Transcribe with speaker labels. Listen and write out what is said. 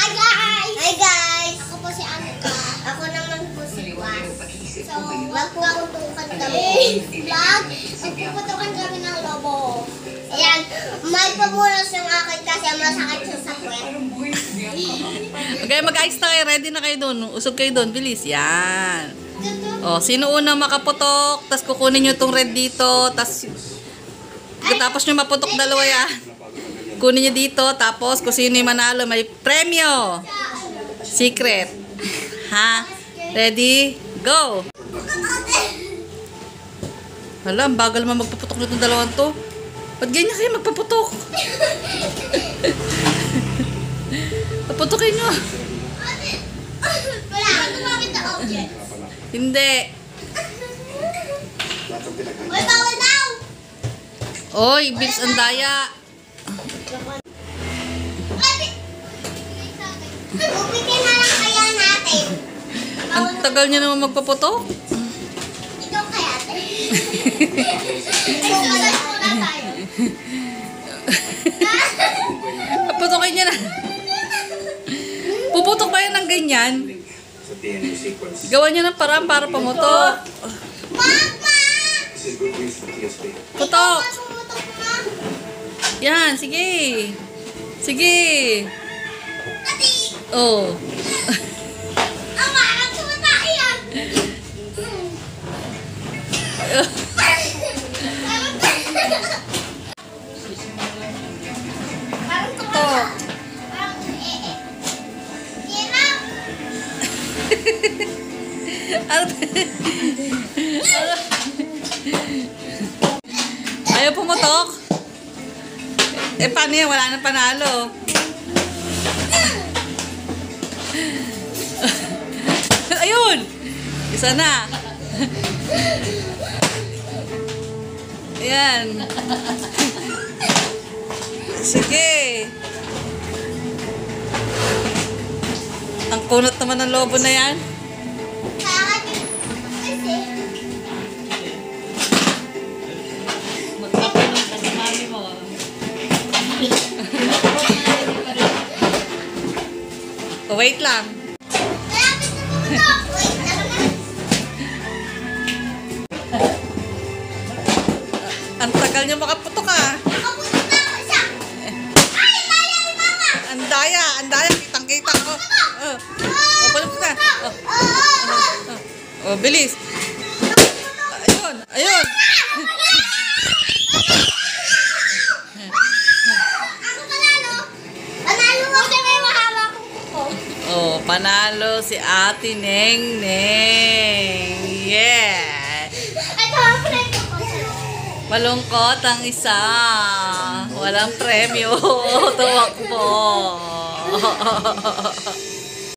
Speaker 1: Hi guys! Hi guys! Ako po si Anika. Ako naman po si Kwan. So, magpuputukan kami. Vlog, magpuputukan kami ng lobo. Ayan, may pamunas yung akin kasi masakit siya sa kwet.
Speaker 2: Okay, mag-ayos na kayo. Ready na kayo doon. Usog kayo doon. Bilis. Yan. O, sino unang makaputok? Tapos kukunin nyo itong red dito. Tapos, tapos nyo maputok dalawa yan. Kunin nyo dito. Tapos, kung sino yung manalo, may premyo. Secret. Ha? Ready? Go! Hala, ang bagal naman magpaputok nitong dalawang to. Ba't ganyan kayo magpaputok? Paputokin nyo.
Speaker 1: Wala ka tumamit na object.
Speaker 2: Hindi.
Speaker 1: Uy, bawal daw!
Speaker 2: Oy, bilis ang daya.
Speaker 1: Ate! Upitin na lang kaya natin.
Speaker 2: Ang tagal niya naman magpaputok.
Speaker 1: Ikaw kaya, tayo.
Speaker 2: Paputokin niya na. Puputok ba yan ng ganyan?
Speaker 3: sa DNA sequence.
Speaker 2: Gawa niya ng paraan para pamutok.
Speaker 1: Mama!
Speaker 2: Putok! Yan, sige. Sige. Ano? Ayaw pumutok? Eh, paano yan? Wala nang panalo. Isa na. Ayan. Sige. Ang kunot naman ng lobo na yan. Oh, wait lang.
Speaker 1: Malapit na pumutok!
Speaker 2: Niya makaputok ah.
Speaker 1: Nakaputok na ako isa. Ay, daya ni Mama!
Speaker 2: Ang daya, ang daya. Kitang-kita ko. Oh, oh palit na. Oh, oh, bilis. Ayun, ayun. Oh, panalo si Ate Neng Neng. Yeah.
Speaker 1: Ito ang friend ko po.
Speaker 2: Malungkot ang isa. Walang premyo. Tuwak po.